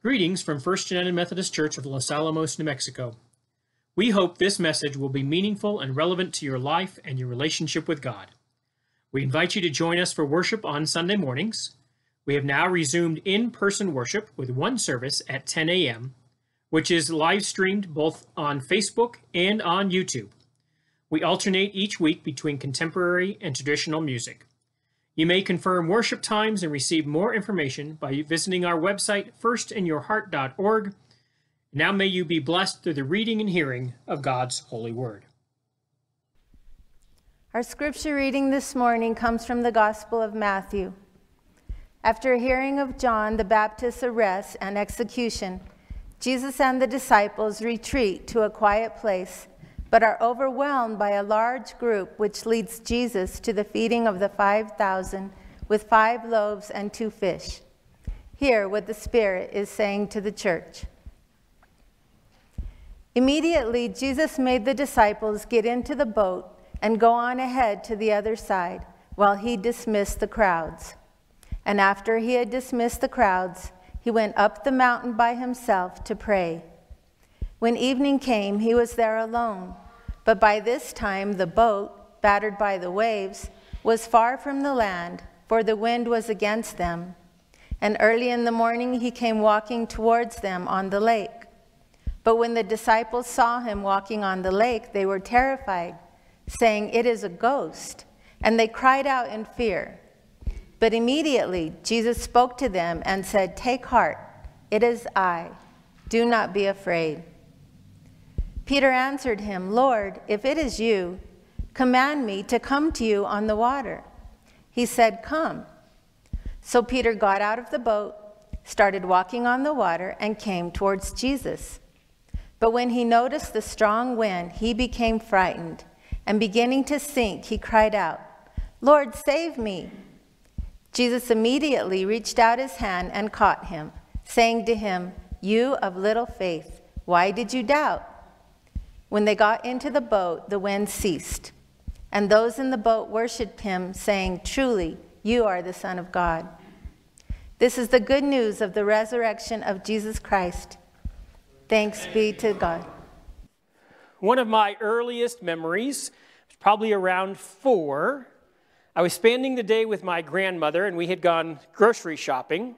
Greetings from First United Methodist Church of Los Alamos, New Mexico. We hope this message will be meaningful and relevant to your life and your relationship with God. We invite you to join us for worship on Sunday mornings. We have now resumed in person worship with one service at 10 a.m., which is live streamed both on Facebook and on YouTube. We alternate each week between contemporary and traditional music. You may confirm worship times and receive more information by visiting our website, firstinyourheart.org. Now may you be blessed through the reading and hearing of God's holy word. Our scripture reading this morning comes from the Gospel of Matthew. After hearing of John the Baptist's arrest and execution, Jesus and the disciples retreat to a quiet place but are overwhelmed by a large group, which leads Jesus to the feeding of the 5,000 with five loaves and two fish. Hear what the Spirit is saying to the church. Immediately, Jesus made the disciples get into the boat and go on ahead to the other side while he dismissed the crowds. And after he had dismissed the crowds, he went up the mountain by himself to pray. When evening came, he was there alone. But by this time, the boat, battered by the waves, was far from the land, for the wind was against them. And early in the morning, he came walking towards them on the lake. But when the disciples saw him walking on the lake, they were terrified, saying, It is a ghost. And they cried out in fear. But immediately Jesus spoke to them and said, Take heart, it is I. Do not be afraid. Peter answered him, Lord, if it is you, command me to come to you on the water. He said, Come. So Peter got out of the boat, started walking on the water, and came towards Jesus. But when he noticed the strong wind, he became frightened, and beginning to sink, he cried out, Lord, save me. Jesus immediately reached out his hand and caught him, saying to him, You of little faith, why did you doubt? When they got into the boat, the wind ceased, and those in the boat worshiped him, saying, Truly, you are the Son of God. This is the good news of the resurrection of Jesus Christ. Thanks be to God. One of my earliest memories, was probably around four, I was spending the day with my grandmother, and we had gone grocery shopping,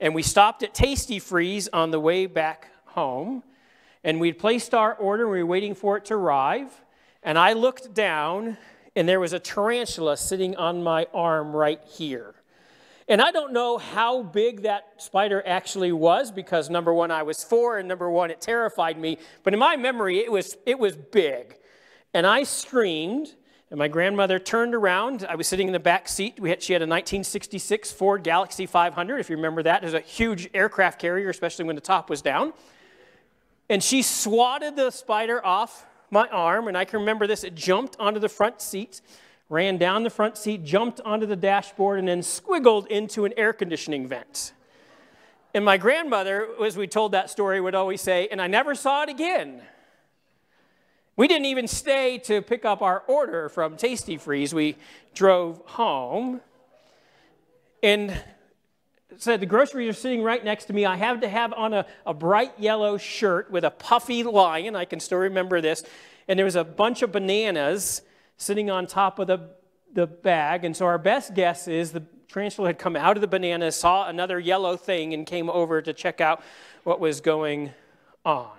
and we stopped at Tastee-Freez on the way back home. And we'd placed our order, and we were waiting for it to arrive. And I looked down, and there was a tarantula sitting on my arm right here. And I don't know how big that spider actually was because number one, I was four, and number one, it terrified me. But in my memory, it was, it was big. And I screamed, and my grandmother turned around. I was sitting in the back seat. We had, she had a 1966 Ford Galaxie 500, if you remember that. It was a huge aircraft carrier, especially when the top was down. And she swatted the spider off my arm, and I can remember this. It jumped onto the front seat, ran down the front seat, jumped onto the dashboard, and then squiggled into an air conditioning vent. And my grandmother, as we told that story, would always say, and I never saw it again. We didn't even stay to pick up our order from Tastee-Freez. We drove home. And said the groceries are sitting right next to me. I have to have on a, a bright yellow shirt with a puffy lion. I can still remember this. And there was a bunch of bananas sitting on top of the, the bag. And so our best guess is the tarantula had come out of the bananas, saw another yellow thing, and came over to check out what was going on.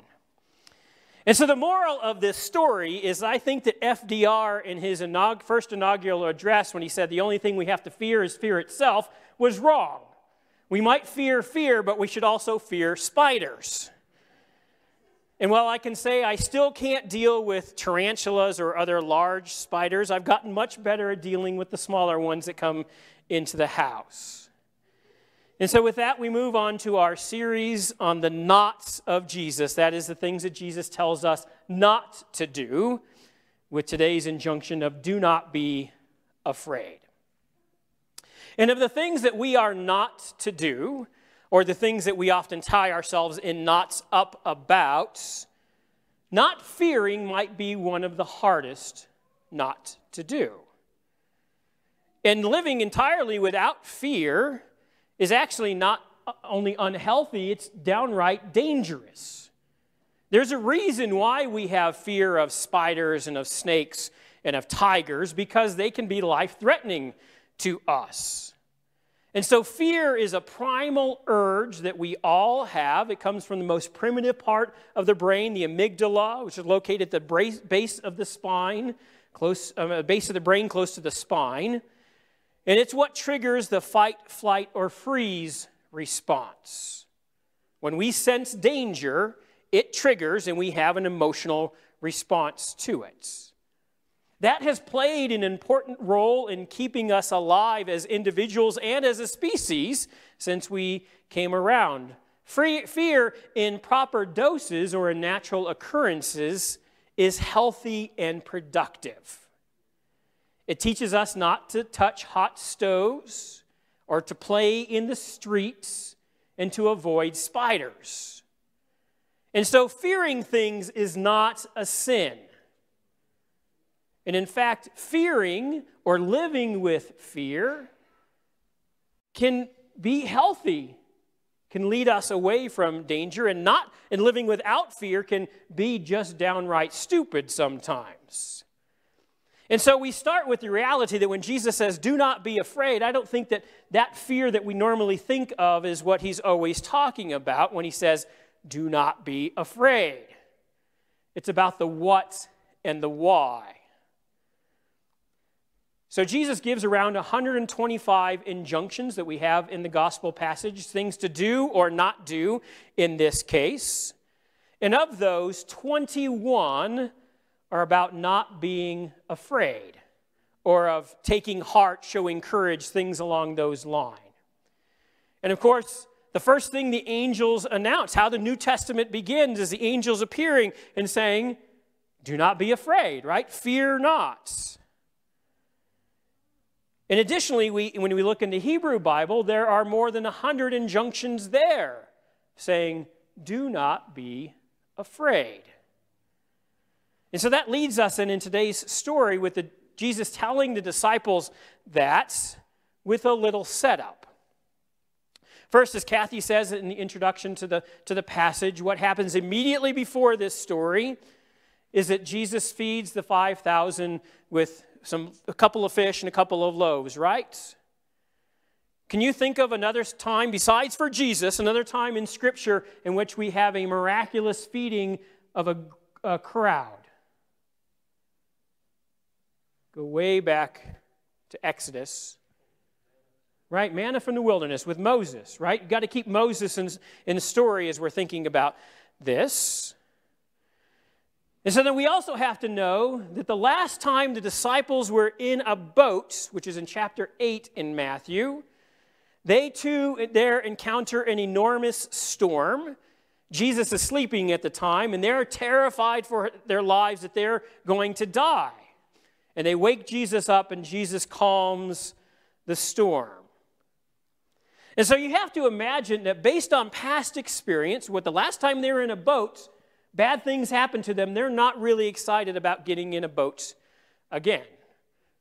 And so the moral of this story is I think that FDR, in his inaug- first inaugural address, when he said the only thing we have to fear is fear itself, was wrong. We might fear fear, but we should also fear spiders. And while I can say I still can't deal with tarantulas or other large spiders, I've gotten much better at dealing with the smaller ones that come into the house. And so, with that, we move on to our series on the nots of Jesus. That is, the things that Jesus tells us not to do, with today's injunction of do not be afraid. And of the things that we are not to do, or the things that we often tie ourselves in knots up about, not fearing might be one of the hardest not to do. And living entirely without fear is actually not only unhealthy, it's downright dangerous. There's a reason why we have fear of spiders and of snakes and of tigers because they can be life threatening to us. And so, fear is a primal urge that we all have. It comes from the most primitive part of the brain, the amygdala, which is located at the base of the spine, close, uh, base of the brain, close to the spine. And it's what triggers the fight, flight, or freeze response. When we sense danger, it triggers and we have an emotional response to it. That has played an important role in keeping us alive as individuals and as a species since we came around. Fear in proper doses or in natural occurrences is healthy and productive. It teaches us not to touch hot stoves or to play in the streets and to avoid spiders. And so, fearing things is not a sin. And in fact, fearing or living with fear can be healthy, can lead us away from danger, and not and living without fear can be just downright stupid sometimes. And so we start with the reality that when Jesus says, Do not be afraid, I don't think that that fear that we normally think of is what he's always talking about when he says, Do not be afraid. It's about the what and the why. So Jesus gives around 125 injunctions that we have in the gospel passage, things to do or not do in this case. And of those, 21 are about not being afraid or of taking heart, showing courage, things along those lines. And of course, the first thing the angels announce, how the New Testament begins, is the angels appearing and saying, Do not be afraid, right? Fear not. And additionally, we, when we look in the Hebrew Bible, there are more than 100 injunctions there saying, do not be afraid. And so that leads us in, in today's story with the, Jesus telling the disciples that with a little setup. First, as Kathy says in the introduction to the, to the passage, what happens immediately before this story is that Jesus feeds the 5,000 with some, a couple of fish and a couple of loaves, right? Can you think of another time, besides for Jesus, another time in Scripture in which we have a miraculous feeding of a, a crowd? Go way back to Exodus, right? Manna from the wilderness with Moses, right? You've got to keep Moses in, in the story as we're thinking about this. And so then we also have to know that the last time the disciples were in a boat, which is in chapter 8 in Matthew, they too there encounter an enormous storm. Jesus is sleeping at the time, and they're terrified for their lives that they're going to die. And they wake Jesus up, and Jesus calms the storm. And so you have to imagine that based on past experience, what the last time they were in a boat, bad things happen to them, they're not really excited about getting in a boat again.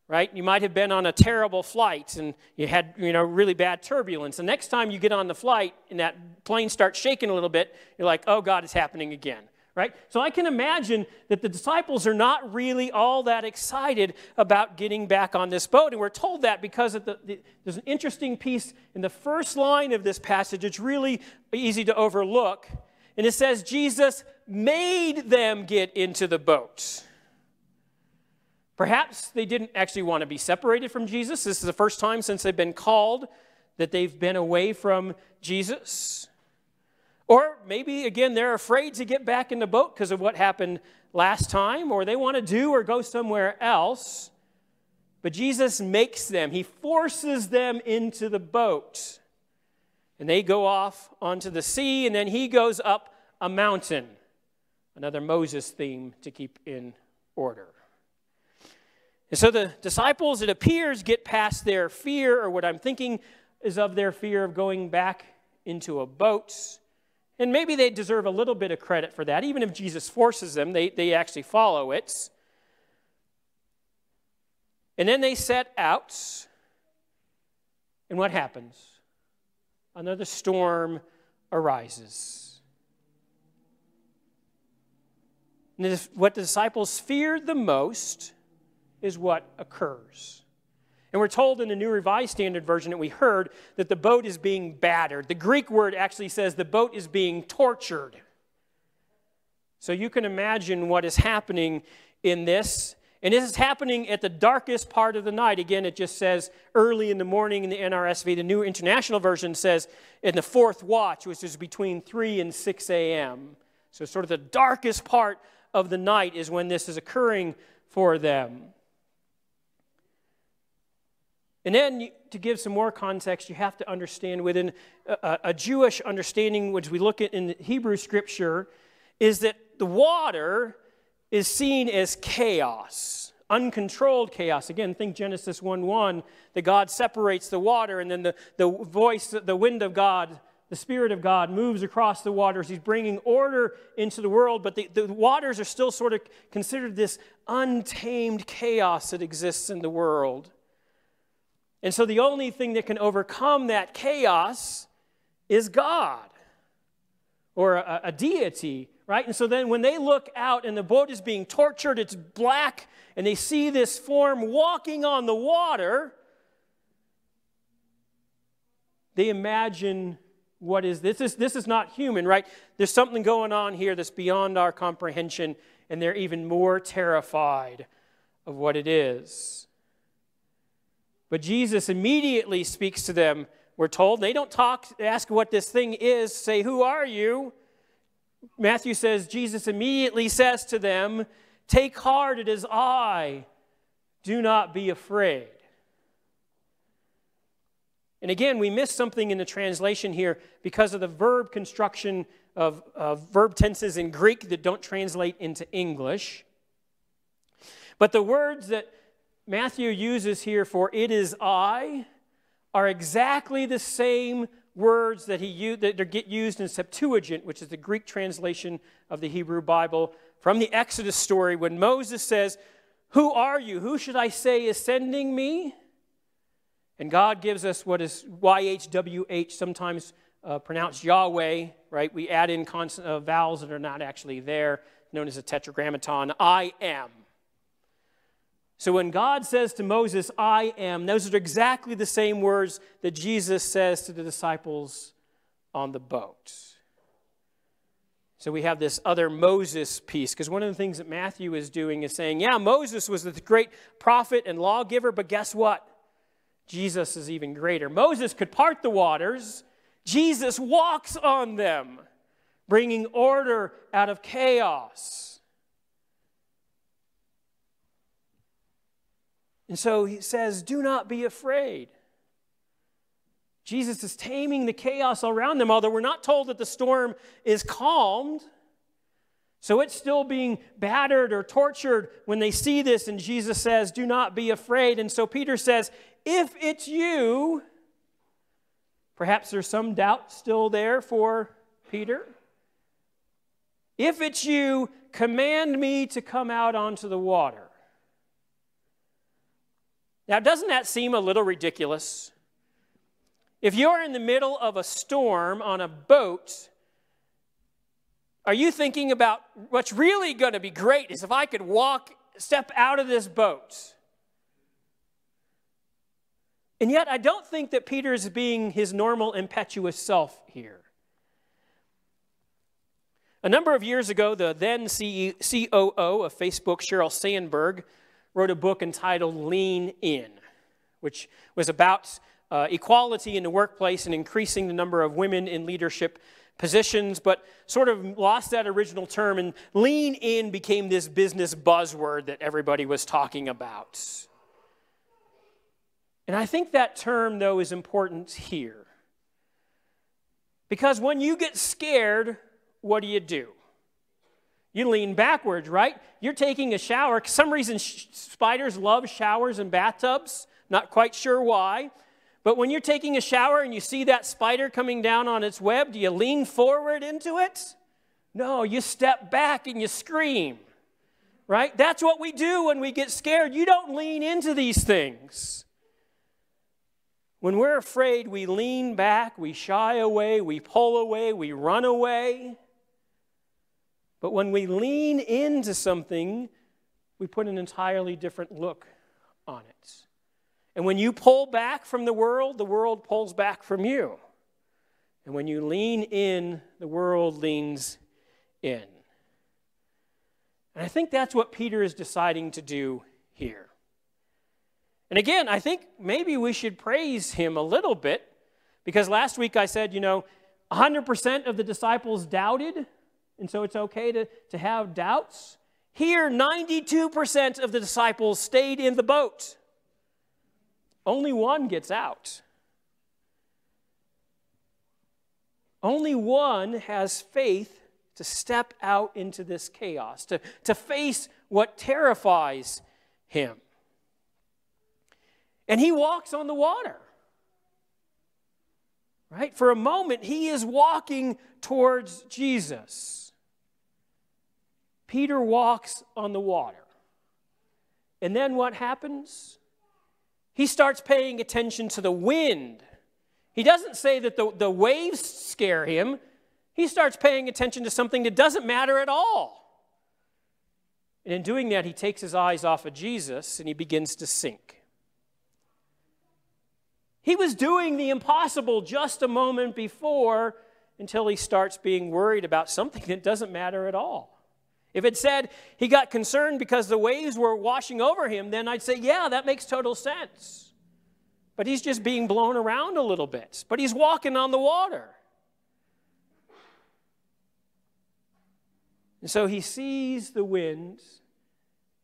Right? You might have been on a terrible flight and you had, you know, really bad turbulence. The next time you get on the flight and that plane starts shaking a little bit, you're like, "Oh God, it's happening again." Right? So I can imagine that the disciples are not really all that excited about getting back on this boat. And we're told that because the, the, there's an interesting piece in the first line of this passage. It's really easy to overlook. And it says, Jesus made them get into the boat. Perhaps they didn't actually want to be separated from Jesus. This is the first time since they've been called that they've been away from Jesus. Or maybe, again, they're afraid to get back in the boat because of what happened last time, or they want to do or go somewhere else. But Jesus makes them, He forces them into the boat. And they go off onto the sea, and then He goes up a mountain. Another Moses theme to keep in order. And so the disciples, it appears, get past their fear, or what I'm thinking is of their fear of going back into a boat. And maybe they deserve a little bit of credit for that. Even if Jesus forces them, they, they actually follow it. And then they set out. And what happens? Another storm arises. And what the disciples feared the most is what occurs. And we're told in the New Revised Standard Version that we heard that the boat is being battered. The Greek word actually says the boat is being tortured. So you can imagine what is happening in this. And this is happening at the darkest part of the night. Again, it just says early in the morning in the NRSV. The New International Version says in the fourth watch, which is between 3 and 6 a.m. So, sort of the darkest part of the night is when this is occurring for them. And then, to give some more context, you have to understand within a, Jewish understanding, which we look at in the Hebrew scripture, is that the water is seen as chaos, uncontrolled chaos. Again, think Genesis 1 1, that God separates the water, and then the, the voice, the wind of God, the Spirit of God moves across the waters. He's bringing order into the world, but the, the waters are still sort of considered this untamed chaos that exists in the world. And so the only thing that can overcome that chaos is God or a, a, deity, right? And so then when they look out and the boat is being tortured, it's black, and they see this form walking on the water, they imagine what is this is this is not human right there's something going on here that's beyond our comprehension and they're even more terrified of what it is but Jesus immediately speaks to them, we're told. They don't talk, ask what this thing is, say, Who are you? Matthew says, Jesus immediately says to them, Take heart, it is I. Do not be afraid. And again, we miss something in the translation here because of the verb construction of, of verb tenses in Greek that don't translate into English. But the words that Matthew uses here for it is I are exactly the same words that he used, that get used in Septuagint, which is the Greek translation of the Hebrew Bible, from the Exodus story when Moses says, Who are you? Who should I say is sending me? And God gives us what is YHWH, sometimes uh, pronounced Yahweh, right? We add in constant, uh, vowels that are not actually there, known as a tetragrammaton. I am. So when God says to Moses, I am, those are exactly the same words that Jesus says to the disciples on the boat. So we have this other Moses piece, because one of the things that Matthew is doing is saying, yeah, Moses was the great prophet and lawgiver, but guess what? Jesus is even greater. Moses could part the waters, Jesus walks on them, bringing order out of chaos. And so he says, Do not be afraid. Jesus is taming the chaos around them, although we're not told that the storm is calmed. So it's still being battered or tortured when they see this, and Jesus says, Do not be afraid. And so Peter says, If it's you, perhaps there's some doubt still there for Peter. If it's you, command me to come out onto the water. Now, doesn't that seem a little ridiculous? If you're in the middle of a storm on a boat, are you thinking about what's really going to be great is if I could walk, step out of this boat? And yet, I don't think that Peter is being his normal impetuous self here. A number of years ago, the then COO of Facebook, Sheryl Sandberg, wrote a book entitled Lean In, which was about uh, equality in the workplace and increasing the number of women in leadership positions, but sort of lost that original term, and lean in became this business buzzword that everybody was talking about. And I think that term, though, is important here. Because when you get scared, what do you do? You lean backwards, right? You're taking a shower. For some reason, sh- spiders love showers and bathtubs. Not quite sure why. But when you're taking a shower and you see that spider coming down on its web, do you lean forward into it? No, you step back and you scream, right? That's what we do when we get scared. You don't lean into these things. When we're afraid, we lean back, we shy away, we pull away, we run away. But when we lean into something, we put an entirely different look on it. And when you pull back from the world, the world pulls back from you. And when you lean in, the world leans in. And I think that's what Peter is deciding to do here. And again, I think maybe we should praise him a little bit because last week I said, you know, 100% of the disciples doubted, and so it's okay to, to have doubts. Here, 92% of the disciples stayed in the boat. Only one gets out. Only one has faith to step out into this chaos, to, to face what terrifies him. And he walks on the water. Right? For a moment, he is walking towards Jesus. Peter walks on the water. And then what happens? He starts paying attention to the wind. He doesn't say that the, the waves scare him. He starts paying attention to something that doesn't matter at all. And in doing that, he takes his eyes off of Jesus and he begins to sink. He was doing the impossible just a moment before until he starts being worried about something that doesn't matter at all. If it said he got concerned because the waves were washing over him, then I'd say, yeah, that makes total sense. But he's just being blown around a little bit. But he's walking on the water. And so he sees the wind.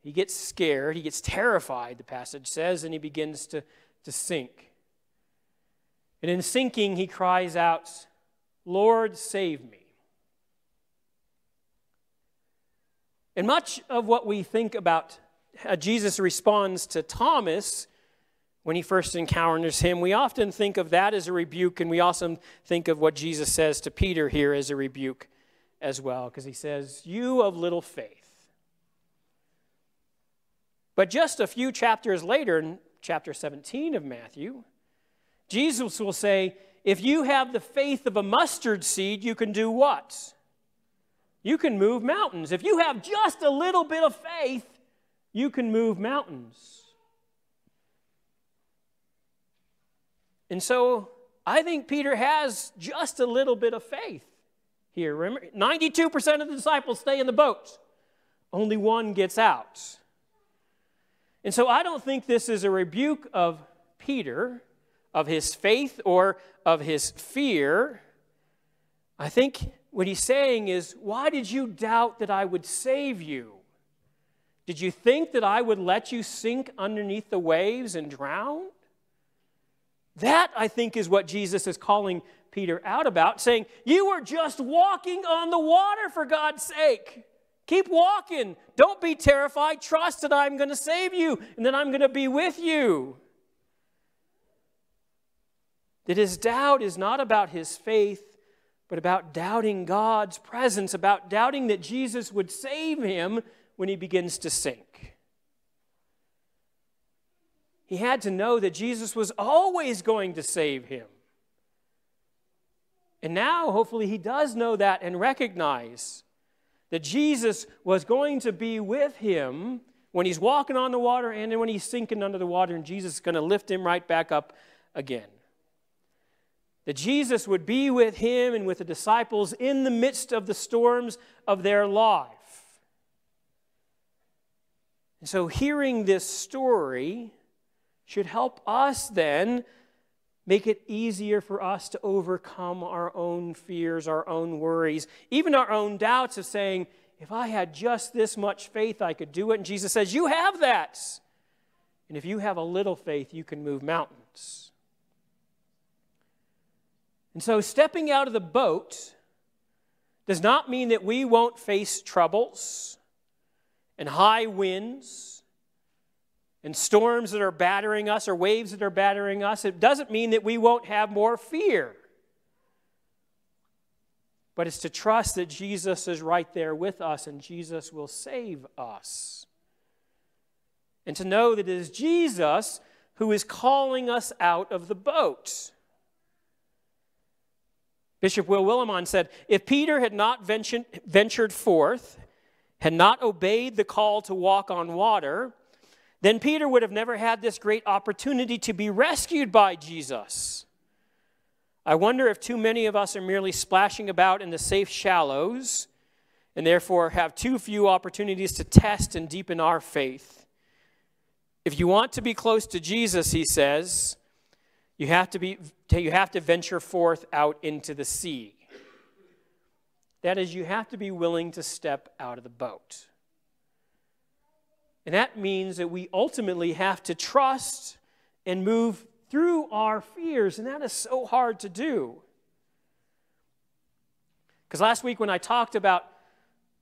He gets scared. He gets terrified, the passage says, and he begins to, to sink. And in sinking, he cries out, Lord, save me. And much of what we think about how Jesus responds to Thomas when he first encounters him, we often think of that as a rebuke, and we also think of what Jesus says to Peter here as a rebuke as well, because he says, You of little faith. But just a few chapters later, in chapter 17 of Matthew, Jesus will say, If you have the faith of a mustard seed, you can do what? You can move mountains. If you have just a little bit of faith, you can move mountains. And so I think Peter has just a little bit of faith here. Remember, 92% of the disciples stay in the boat, only one gets out. And so I don't think this is a rebuke of Peter, of his faith, or of his fear. I think what he's saying is, Why did you doubt that I would save you? Did you think that I would let you sink underneath the waves and drown? That, I think, is what Jesus is calling Peter out about, saying, You were just walking on the water for God's sake. Keep walking. Don't be terrified. Trust that I'm going to save you and that I'm going to be with you. That his doubt is not about his faith, but about doubting God's presence, about doubting that Jesus would save him when he begins to sink. He had to know that Jesus was always going to save him. And now, hopefully, he does know that and recognize that Jesus was going to be with him when he's walking on the water and when he's sinking under the water, and Jesus is going to lift him right back up again. That Jesus would be with him and with the disciples in the midst of the storms of their life. And so, hearing this story should help us then make it easier for us to overcome our own fears, our own worries, even our own doubts of saying, if I had just this much faith, I could do it. And Jesus says, You have that. And if you have a little faith, you can move mountains. And so, stepping out of the boat does not mean that we won't face troubles and high winds and storms that are battering us or waves that are battering us, it doesn't mean that we won't have more fear. But it's to trust that Jesus is right there with us and Jesus will save us. And to know that it is Jesus who is calling us out of the boat. Bishop Will Willimon said If Peter had not ventured forth, had not obeyed the call to walk on water, then Peter would have never had this great opportunity to be rescued by Jesus. I wonder if too many of us are merely splashing about in the safe shallows and therefore have too few opportunities to test and deepen our faith. If you want to be close to Jesus, he says, you have to, be, you have to venture forth out into the sea. That is, you have to be willing to step out of the boat. And that means that we ultimately have to trust and move through our fears, and that is so hard to do. Because last week, when I talked about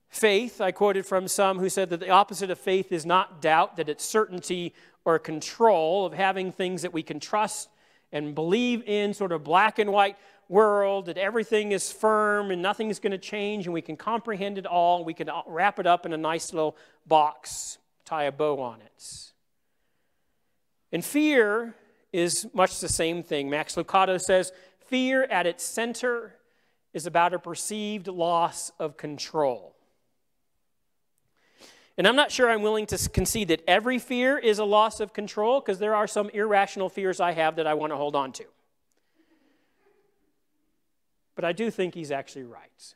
faith, I quoted from some who said that the opposite of faith is not doubt, that it's certainty or control of having things that we can trust and believe in, sort of black and white world, that everything is firm and nothing's going to change, and we can comprehend it all. We can uh, wrap it up in a nice little box tie a bow on it. And fear is much the same thing. Max Lucado says fear at its center is about a perceived loss of control. And I'm not sure I'm willing to concede that every fear is a loss of control because there are some irrational fears I have that I want to hold on to. But I do think he's actually right.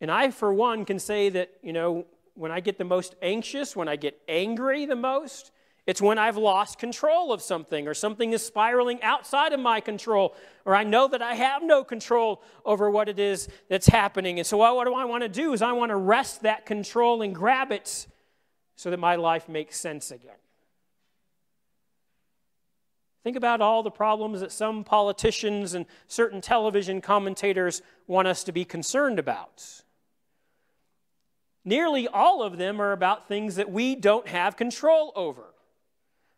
And I, for one, can say that, you know, when I get the most anxious, when I get angry the most, it's when I've lost control of something or something is spiraling outside of my control or I know that I have no control over what it is that's happening. And so, what do I want to do? Is I want to wrest that control and grab it so that my life makes sense again. Think about all the problems that some politicians and certain television commentators want us to be concerned about. Nearly all of them are about things that we don't have control over,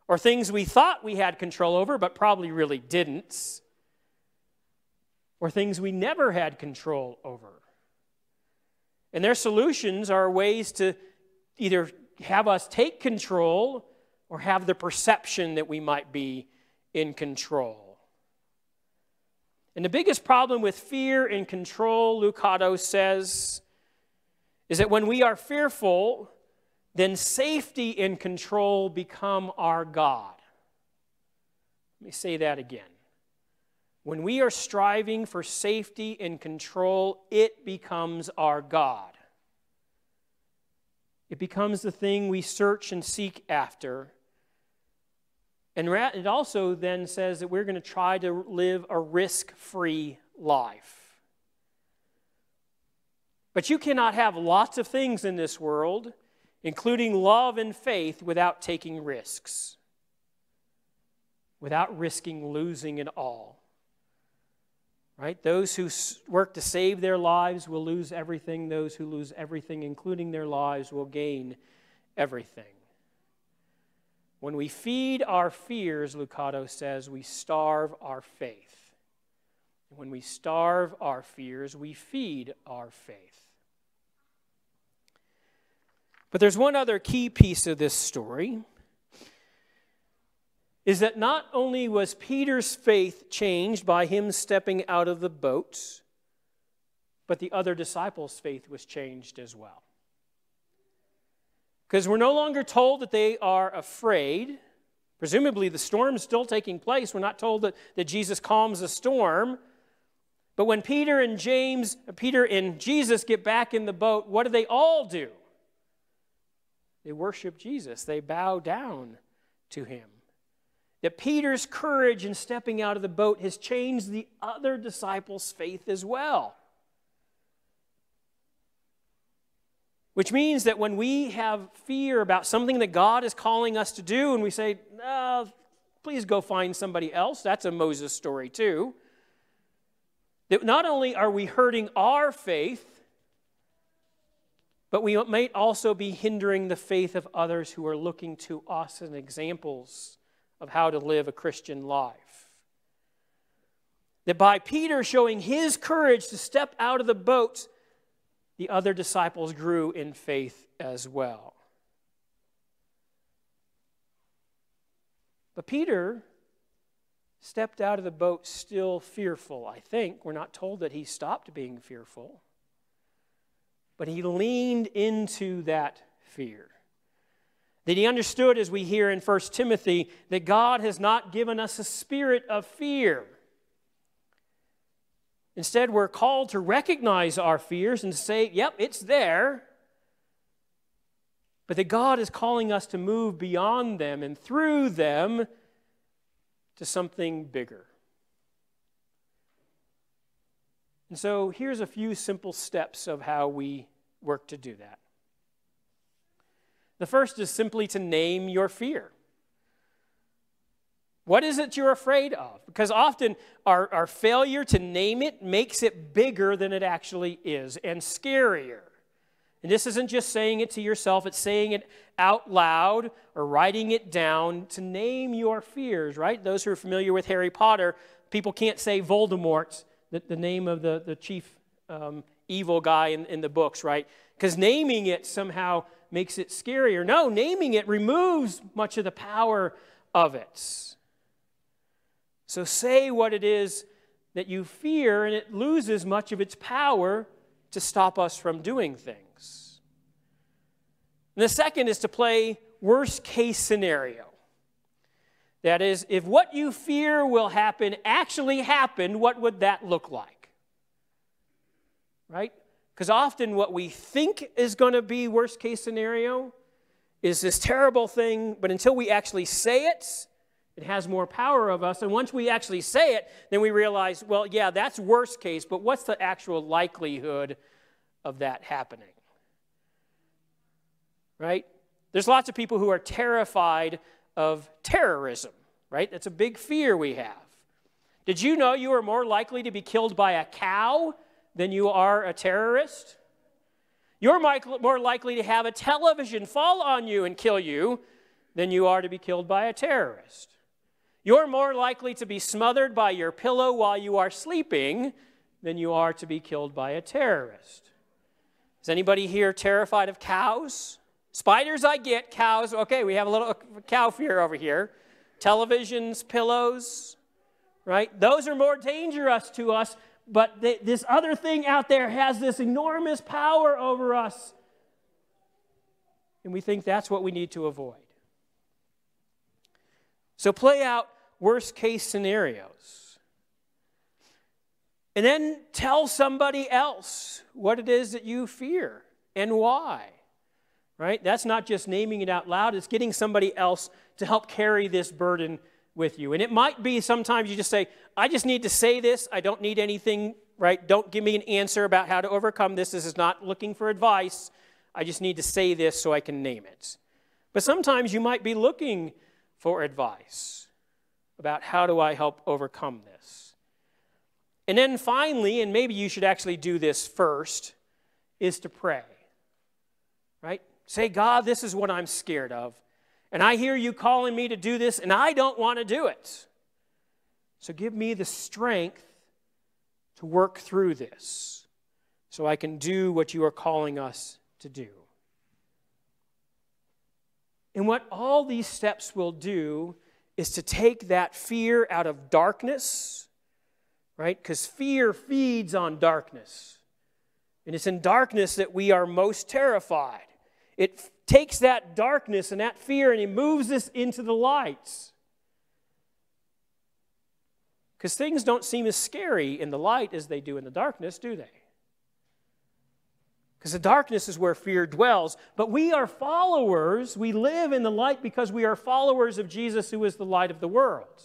or things we thought we had control over but probably really didn't, or things we never had control over. And their solutions are ways to either have us take control or have the perception that we might be in control. And the biggest problem with fear and control, Lucado says, is that when we are fearful, then safety and control become our God. Let me say that again. When we are striving for safety and control, it becomes our God. It becomes the thing we search and seek after. And it also then says that we're going to try to live a risk free life. But you cannot have lots of things in this world, including love and faith, without taking risks, without risking losing it all. Right? Those who work to save their lives will lose everything. Those who lose everything, including their lives, will gain everything. When we feed our fears, Lucado says, we starve our faith. When we starve our fears, we feed our faith. But there's one other key piece of this story is that not only was Peter's faith changed by him stepping out of the boat, but the other disciples' faith was changed as well. Because we're no longer told that they are afraid. Presumably, the storm's still taking place. We're not told that, that Jesus calms the storm. But when Peter and James, Peter and Jesus get back in the boat, what do they all do? They worship Jesus, they bow down to him. That Peter's courage in stepping out of the boat has changed the other disciples' faith as well. Which means that when we have fear about something that God is calling us to do, and we say, please go find somebody else, that's a Moses story too. That not only are we hurting our faith, but we might also be hindering the faith of others who are looking to us as examples of how to live a Christian life. That by Peter showing his courage to step out of the boat, the other disciples grew in faith as well. But Peter stepped out of the boat still fearful, I think. We're not told that he stopped being fearful. But he leaned into that fear. That he understood, as we hear in 1 Timothy, that God has not given us a spirit of fear. Instead, we're called to recognize our fears and say, yep, it's there. But that God is calling us to move beyond them and through them to something bigger. And so here's a few simple steps of how we work to do that. The first is simply to name your fear. What is it you're afraid of? Because often our, our failure to name it makes it bigger than it actually is and scarier. And this isn't just saying it to yourself, it's saying it out loud or writing it down to name your fears, right? Those who are familiar with Harry Potter, people can't say Voldemort, the, the name of the, the chief um, evil guy in, in the books, right? Because naming it somehow makes it scarier. No, naming it removes much of the power of it. So say what it is that you fear, and it loses much of its power to stop us from doing things. And the second is to play worst case scenario. That is, if what you fear will happen actually happened, what would that look like? Right? Because often what we think is going to be worst case scenario is this terrible thing, but until we actually say it, it has more power of us. And once we actually say it, then we realize, well, yeah, that's worst case, but what's the actual likelihood of that happening? right? There's lots of people who are terrified of terrorism, right? That's a big fear we have. Did you know you are more likely to be killed by a cow than you are a terrorist? You're more likely to have a television fall on you and kill you than you are to be killed by a terrorist. You're more likely to be smothered by your pillow while you are sleeping than you are to be killed by a terrorist. Is anybody here terrified of cows? Spiders, I get. Cows, okay, we have a little cow fear over here. Televisions, pillows, right? Those are more dangerous to us, but th- this other thing out there has this enormous power over us. And we think that's what we need to avoid. So play out worst case scenarios. And then tell somebody else what it is that you fear and why right? That's not just naming it out loud, it's getting somebody else to help carry this burden with you. And it might be sometimes you just say, I just need to say this. I don't need anything, right? Don't give me an answer about how to overcome this. This is not looking for advice. I just need to say this so I can name it. But sometimes you might be looking for advice about how do I help overcome this. And then finally, and maybe you should actually do this first, is to pray. Say, God, this is what I'm scared of. And I hear you calling me to do this, and I don't want to do it. So give me the strength to work through this so I can do what you are calling us to do. And what all these steps will do is to take that fear out of darkness, right? Because fear feeds on darkness. And it's in darkness that we are most terrified. It takes that darkness and that fear and he moves us into the lights. Because things don't seem as scary in the light as they do in the darkness, do they? Because the darkness is where fear dwells. But we are followers. We live in the light because we are followers of Jesus, who is the light of the world.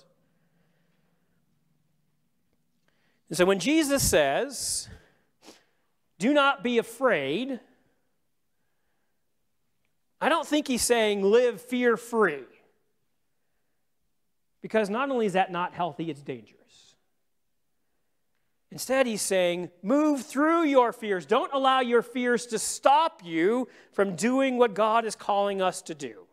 And so when Jesus says, Do not be afraid, I don't think he's saying live fear free. Because not only is that not healthy, it's dangerous. Instead, he's saying, move through your fears. Don't allow your fears to stop you from doing what God is calling us to do.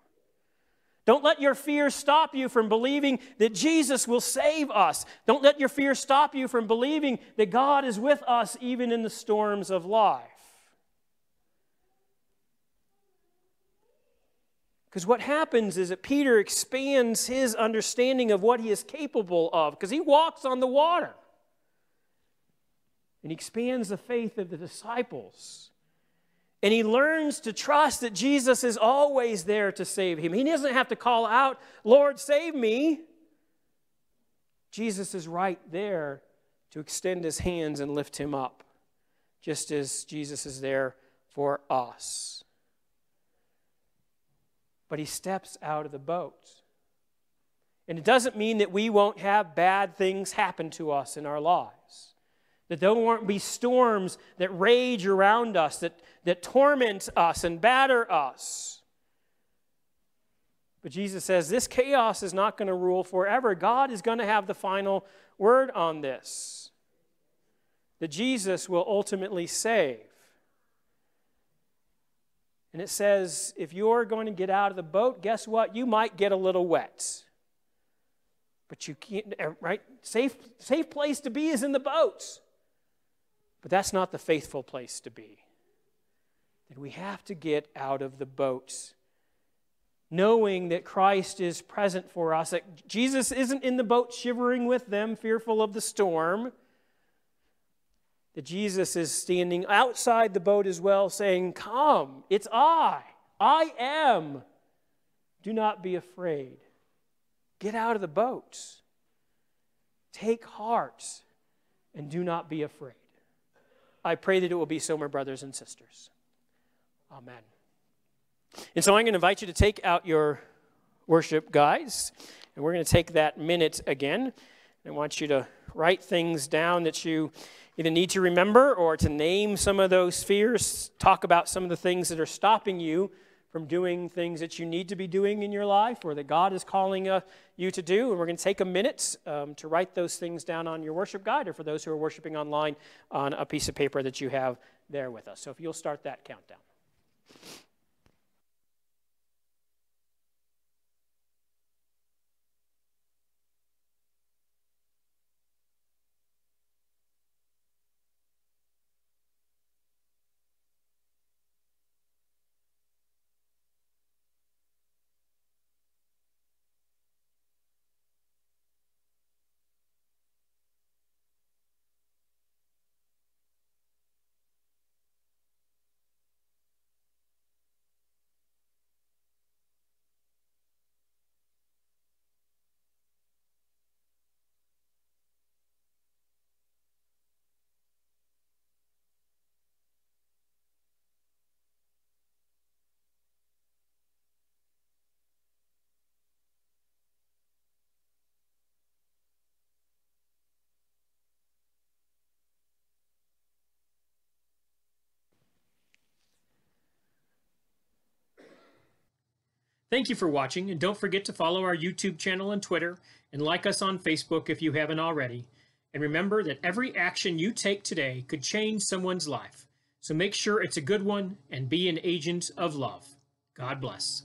Don't let your fears stop you from believing that Jesus will save us. Don't let your fears stop you from believing that God is with us even in the storms of life. Because what happens is that Peter expands his understanding of what he is capable of, because he walks on the water. And he expands the faith of the disciples. And he learns to trust that Jesus is always there to save him. He doesn't have to call out, Lord, save me. Jesus is right there to extend his hands and lift him up, just as Jesus is there for us. But he steps out of the boat. And it doesn't mean that we won't have bad things happen to us in our lives. That there won't be storms that rage around us, that, that torment us and batter us. But Jesus says this chaos is not going to rule forever. God is going to have the final word on this. That Jesus will ultimately save. And it says, if you're going to get out of the boat, guess what? You might get a little wet. But you can't, er, right? Safe, safe place to be is in the boats. But that's not the faithful place to be. We have to get out of the boats, knowing that Christ is present for us, that Jesus isn't in the boat shivering with them, fearful of the storm. That Jesus is standing outside the boat as well, saying, Come, it's I. I am. Do not be afraid. Get out of the boats. Take heart and do not be afraid. I pray that it will be so, my brothers and sisters. Amen. And so I'm going to invite you to take out your worship guides, and we're going to take that minute again. I want you to write things down that you either need to remember or to name some of those fears, talk about some of the things that are stopping you from doing things that you need to be doing in your life or that God is calling uh, you to do. And we're going to take a minute um, to write those things down on your worship guide or for those who are worshiping online on a piece of paper that you have there with us. So if you'll start that countdown. Thank you for watching, and don't forget to follow our YouTube channel and Twitter, and like us on Facebook if you haven't already. And remember that every action you take today could change someone's life. So make sure it's a good one and be an agent of love. God bless.